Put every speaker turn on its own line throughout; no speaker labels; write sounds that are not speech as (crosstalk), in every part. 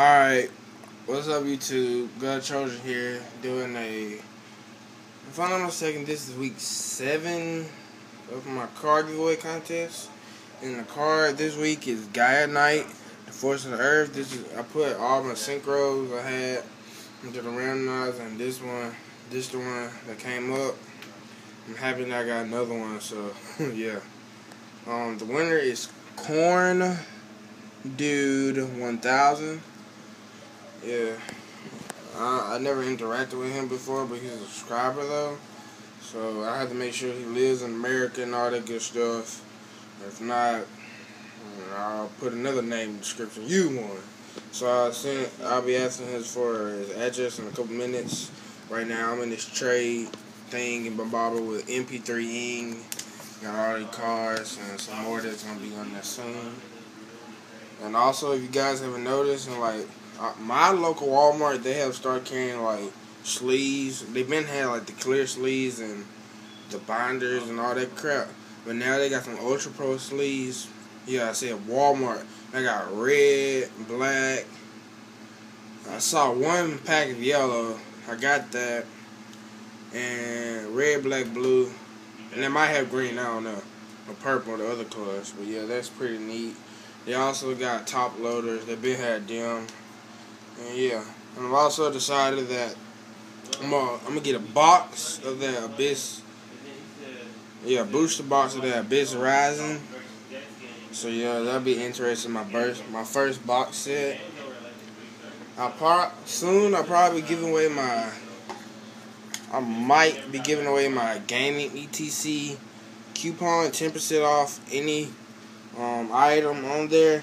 Alright, what's up YouTube? GuddaTrojan here, doing a, if I'm not mistaken, this is week 7 of my card giveaway contest. And the card this week is Gaia Knight, the Force of the Earth. This is, I put all my synchros I had into the randomizer, and this one, this the one that came up. I'm happy that I got another one, so, (laughs) yeah. Um, the winner is Corn Dude 1000. Yeah. I, I never interacted with him before, but he's a subscriber though. So I have to make sure he lives in America and all that good stuff. If not, I'll put another name in the description. You won. So I sent. I'll be asking him for his address in a couple minutes. Right now, I'm in this trade thing in Bombaba with MP3ing. Got all the cards and some more that's gonna be on there soon. And also, if you guys haven't noticed, and like uh, my local Walmart, they have started carrying like sleeves. They've been had like the clear sleeves and the binders and all that crap. But now they got some Ultra Pro sleeves. Yeah, I said Walmart. They got red, black. I saw one pack of yellow. I got that. And red, black, blue. And they might have green, I don't know. Or purple, the other colors. But yeah, that's pretty neat. They also got top loaders. They've been had them. And yeah, and I've also decided that I'm gonna, I'm gonna get a box of that Abyss. Yeah, booster box of that Abyss Rising. So yeah, that'll be interesting. My first, my first box set. I'll pro- soon I'll probably be giving away my. I might be giving away my gaming ETC coupon, 10% off any um, item on there,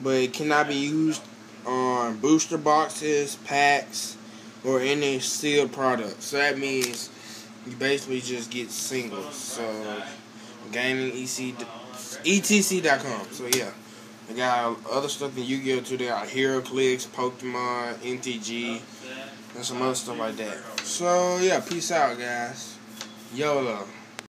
but it cannot be used on booster boxes, packs, or any sealed products. So that means you basically just get singles. So gaming EC, etc.com. So yeah. They got other stuff in Yu-Gi-Oh! too. They got HeroClix, Pokemon, MTG, and some other stuff like that. So yeah, peace out, guys. YOLO.